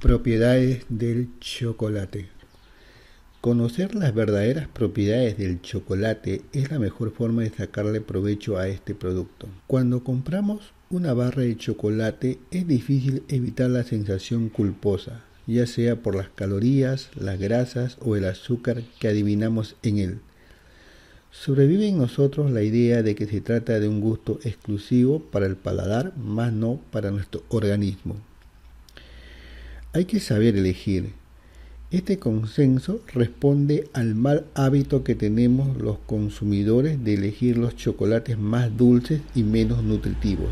Propiedades del chocolate. Conocer las verdaderas propiedades del chocolate es la mejor forma de sacarle provecho a este producto. Cuando compramos una barra de chocolate es difícil evitar la sensación culposa, ya sea por las calorías, las grasas o el azúcar que adivinamos en él. Sobrevive en nosotros la idea de que se trata de un gusto exclusivo para el paladar, más no para nuestro organismo. Hay que saber elegir. Este consenso responde al mal hábito que tenemos los consumidores de elegir los chocolates más dulces y menos nutritivos,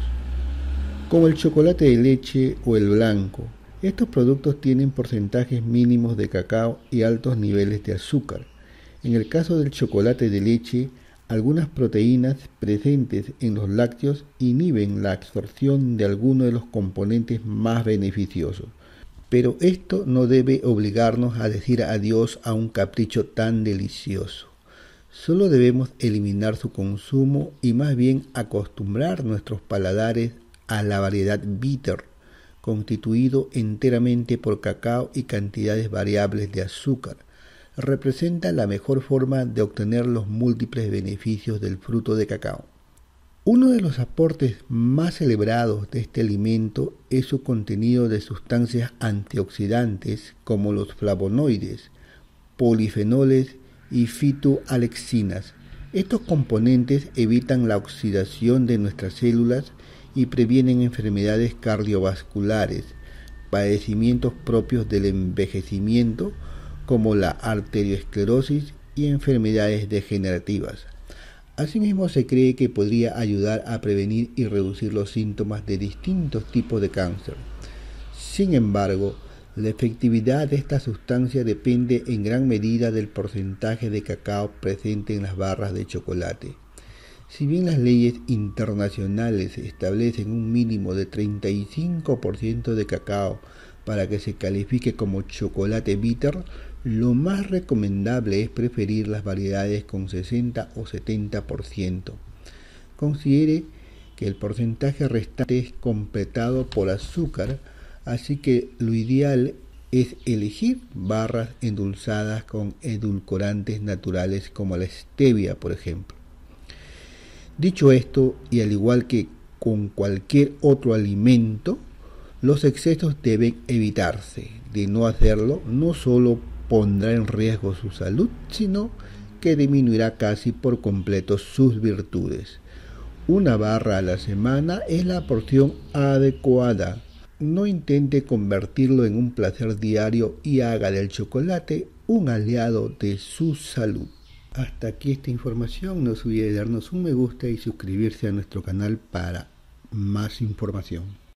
como el chocolate de leche o el blanco. Estos productos tienen porcentajes mínimos de cacao y altos niveles de azúcar. En el caso del chocolate de leche, algunas proteínas presentes en los lácteos inhiben la absorción de algunos de los componentes más beneficiosos. Pero esto no debe obligarnos a decir adiós a un capricho tan delicioso. Solo debemos eliminar su consumo y más bien acostumbrar nuestros paladares a la variedad bitter, constituido enteramente por cacao y cantidades variables de azúcar. Representa la mejor forma de obtener los múltiples beneficios del fruto de cacao. Uno de los aportes más celebrados de este alimento es su contenido de sustancias antioxidantes como los flavonoides, polifenoles y fitoalexinas. Estos componentes evitan la oxidación de nuestras células y previenen enfermedades cardiovasculares, padecimientos propios del envejecimiento como la arteriosclerosis y enfermedades degenerativas. Asimismo, se cree que podría ayudar a prevenir y reducir los síntomas de distintos tipos de cáncer. Sin embargo, la efectividad de esta sustancia depende en gran medida del porcentaje de cacao presente en las barras de chocolate. Si bien las leyes internacionales establecen un mínimo de 35% de cacao para que se califique como chocolate bitter, lo más recomendable es preferir las variedades con 60 o 70%. Considere que el porcentaje restante es completado por azúcar, así que lo ideal es elegir barras endulzadas con edulcorantes naturales como la stevia, por ejemplo. Dicho esto, y al igual que con cualquier otro alimento, los excesos deben evitarse. De no hacerlo, no solo pondrá en riesgo su salud, sino que disminuirá casi por completo sus virtudes. Una barra a la semana es la porción adecuada. No intente convertirlo en un placer diario y haga del chocolate un aliado de su salud. Hasta aquí esta información. No se olvide darnos un me gusta y suscribirse a nuestro canal para más información.